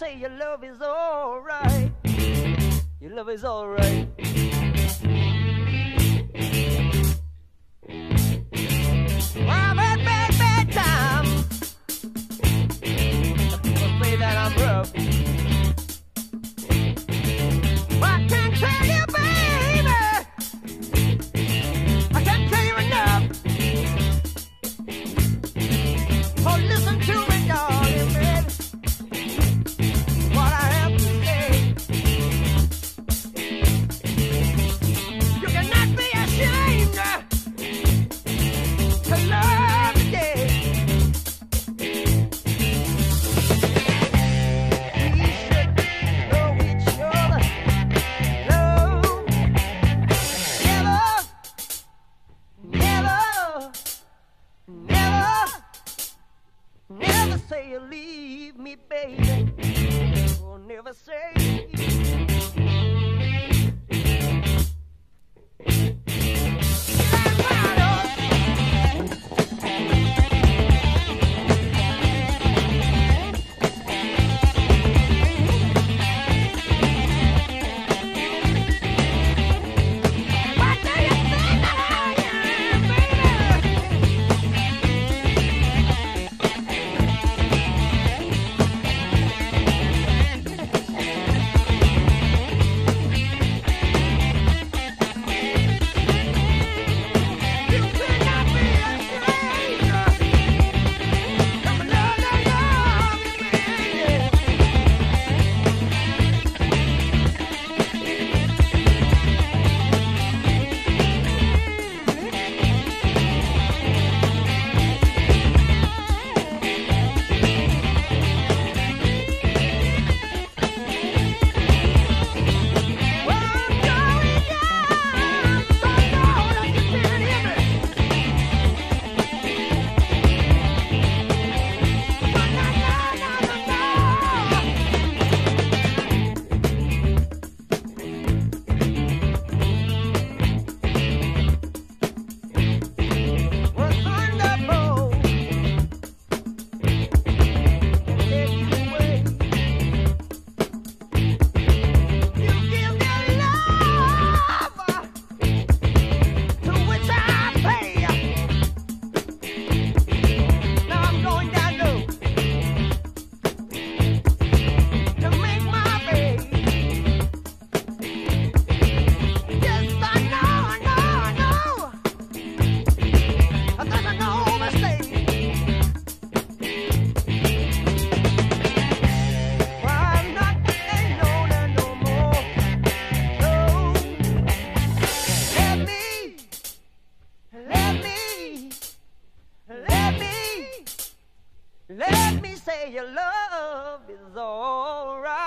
say your love is alright. Your love is alright. say you leave me, baby. Oh, never say Let me say your love is alright.